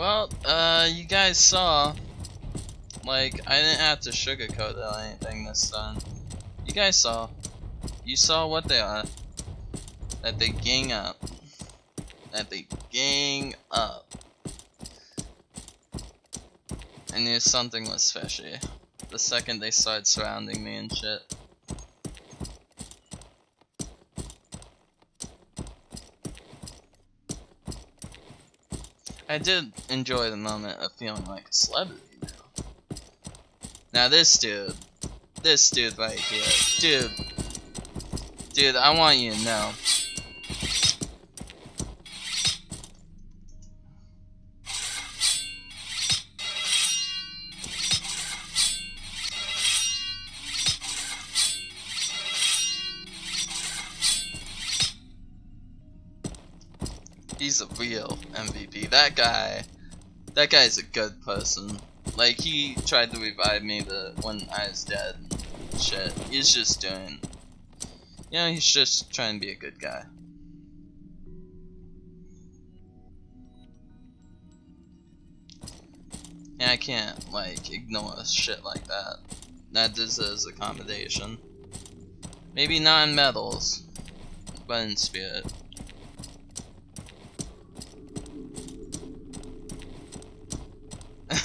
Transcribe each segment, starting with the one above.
Well, uh, you guys saw, like, I didn't have to sugarcoat or anything this time. You guys saw. You saw what they are. That they gang up. That they gang up. I knew something was fishy. The second they started surrounding me and shit. I did enjoy the moment of feeling like a celebrity now. Now this dude, this dude right here, dude, dude, I want you to know. He's a real MVP. That guy, that guy's a good person. Like he tried to revive me the when I was dead. Shit, he's just doing. You know, he's just trying to be a good guy. Yeah, I can't like ignore shit like that. That deserves accommodation. Maybe not in medals, but in spirit.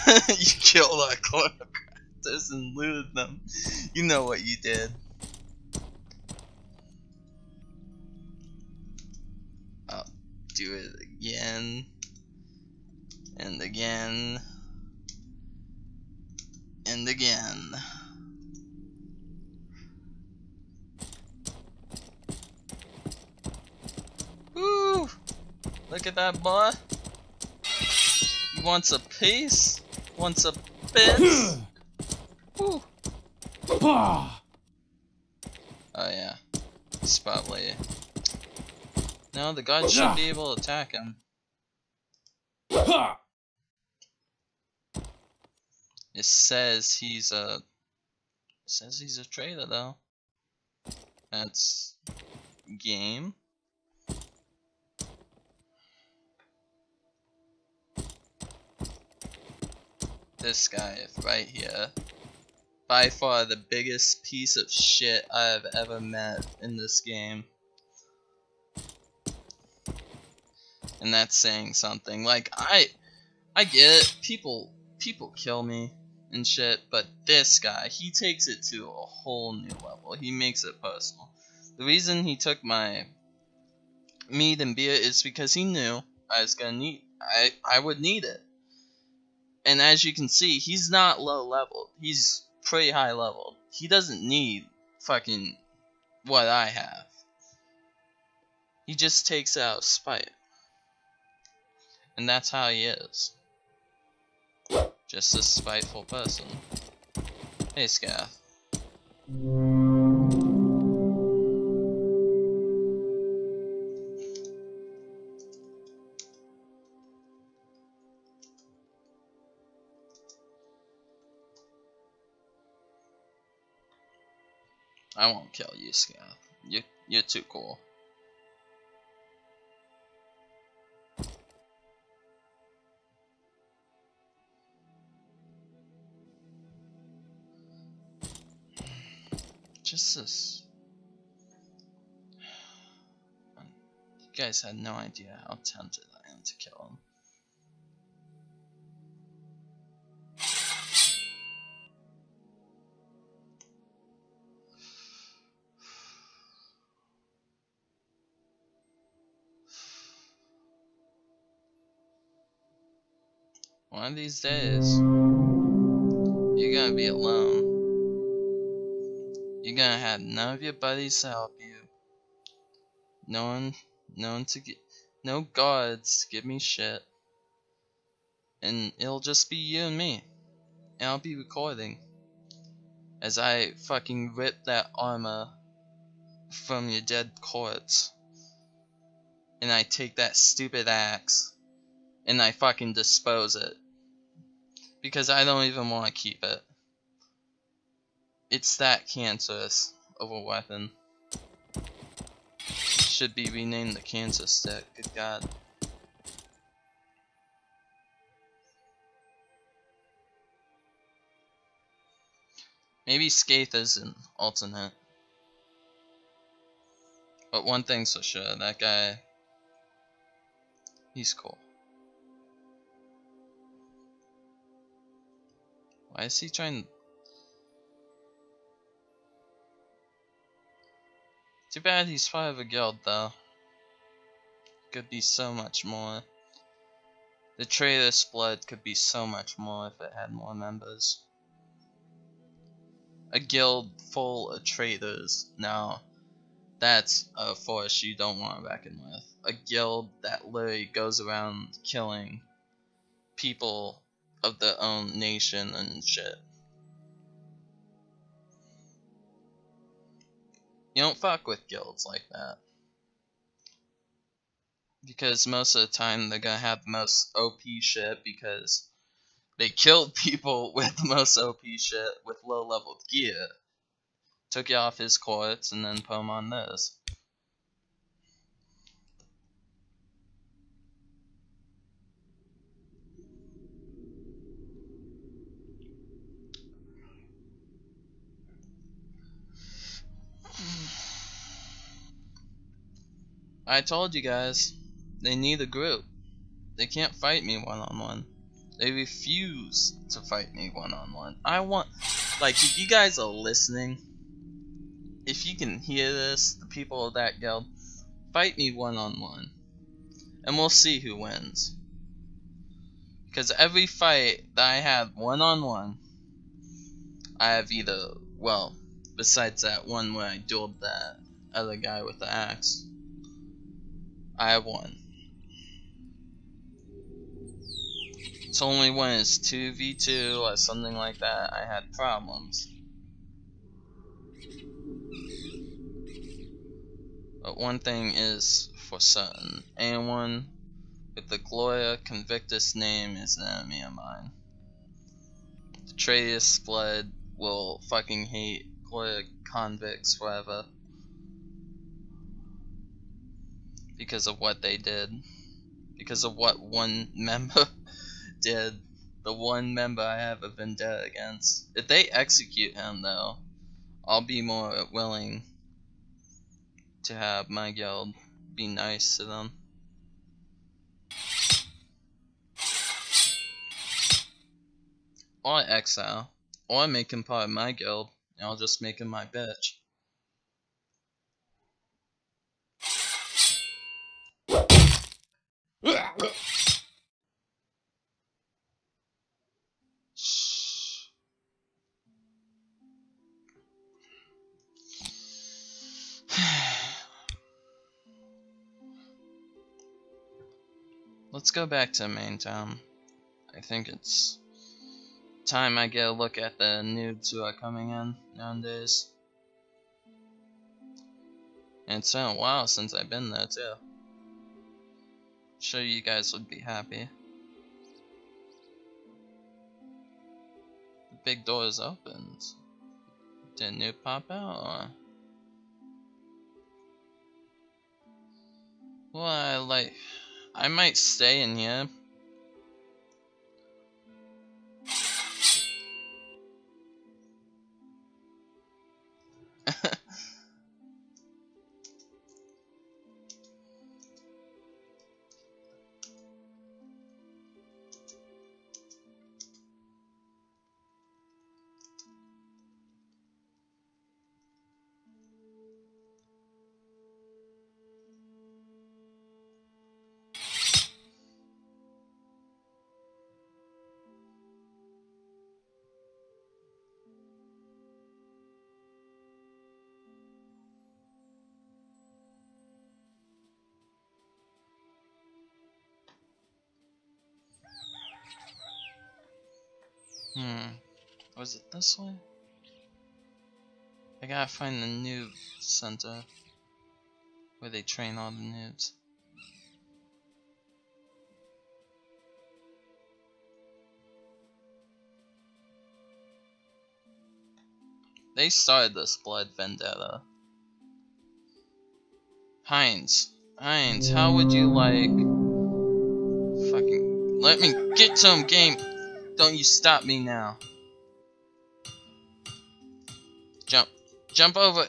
you killed our choreographers and looted them. You know what you did. I'll do it again. And again. And again. Woo! Look at that boy. He wants a piece? Wants a bit? Woo. Oh yeah. He's probably... No, the god should be able to attack him. It says he's a... It says he's a traitor though. That's... Game. This guy right here. By far the biggest piece of shit I have ever met in this game. And that's saying something. Like I I get it. People people kill me and shit, but this guy, he takes it to a whole new level. He makes it personal. The reason he took my meat and beer is because he knew I was gonna need I I would need it. And as you can see, he's not low level. He's pretty high level. He doesn't need fucking what I have. He just takes out spite. And that's how he is. Just a spiteful person. Hey, Scath. I won't kill you, Scath. You you're too cool. Just this. You guys had no idea how tempted I am to kill him. One of these days, you're gonna be alone. You're gonna have none of your buddies to help you. No one, no one to get, no to give me shit. And it'll just be you and me. And I'll be recording. As I fucking rip that armor from your dead corpse. And I take that stupid axe. And I fucking dispose it because I don't even want to keep it. It's that cancerous of a weapon. Should be renamed the cancer stick, good god. Maybe Skaith is an alternate. But one thing's for sure, that guy, he's cool. Why is he trying Too bad he's part of a guild though. Could be so much more. The traitor's Blood could be so much more if it had more members. A guild full of traitors. Now, that's a force you don't want to reckon with. A guild that literally goes around killing people of their own um, nation and shit. You don't fuck with guilds like that. Because most of the time they're gonna have the most OP shit because they killed people with the most OP shit with low level gear. Took you off his courts and then put him on this. I told you guys, they need a group. They can't fight me one on one. They refuse to fight me one on one. I want, like, if you guys are listening, if you can hear this, the people of that guild, fight me one on one. And we'll see who wins. Because every fight that I have one on one, I have either, well, besides that one where I dueled that other guy with the axe, I have won. It's only when it's 2v2 or something like that I had problems. But one thing is for certain, anyone with the Gloria Convictus name is an enemy of mine. The Traitor's Blood will fucking hate Gloria Convicts forever. Because of what they did. Because of what one member did. The one member I have a vendetta against. If they execute him, though, I'll be more willing to have my guild be nice to them. Or exile. Or make him part of my guild, and I'll just make him my bitch. Let's go back to main town. I think it's time I get a look at the nudes who are coming in nowadays. And it's been a while since I've been there too sure you guys would be happy. The big door is opened. Didn't it pop out? Well, I like, I might stay in here. Hmm. Was it this way? I gotta find the noob center. Where they train all the noobs. They started this blood vendetta. Heinz. Heinz, how would you like... Fucking... Let me get some game! Don't you stop me now. Jump Jump over.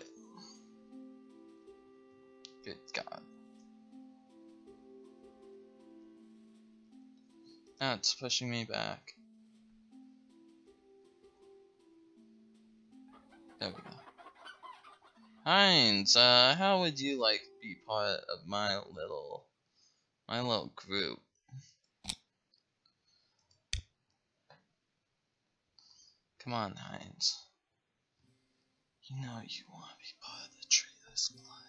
Good God. It's pushing me back. There we go. Heinz, uh, how would you like to be part of my little, my little group? Come on, Heinz. You know you want to be part of the Traitor's blood.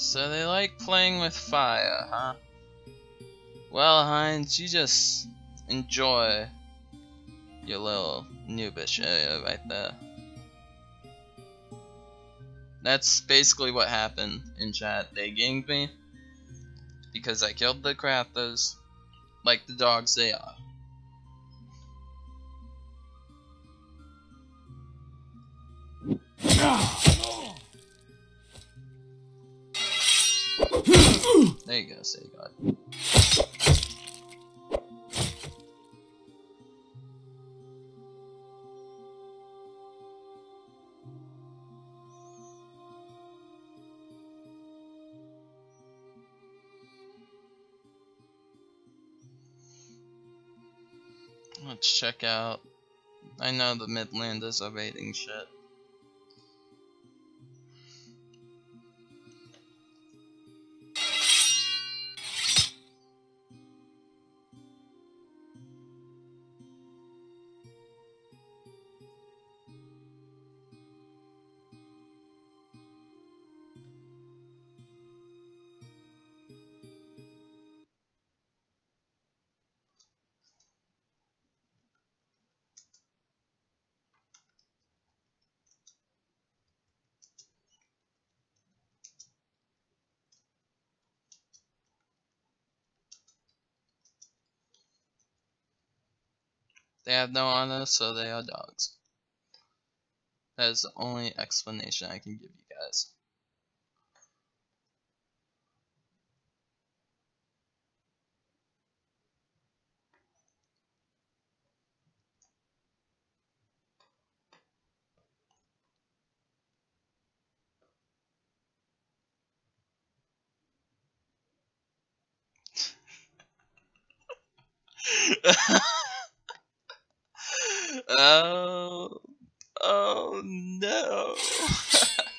So they like playing with fire, huh? Well, Heinz, you just enjoy your little noobish area right there. That's basically what happened in chat. They ganged me because I killed the crafters like the dogs they are. Ah! There you go, say God. Let's check out. I know the Midlanders are raiding shit. They have no honor, so they are dogs. That is the only explanation I can give you guys. oh, oh no.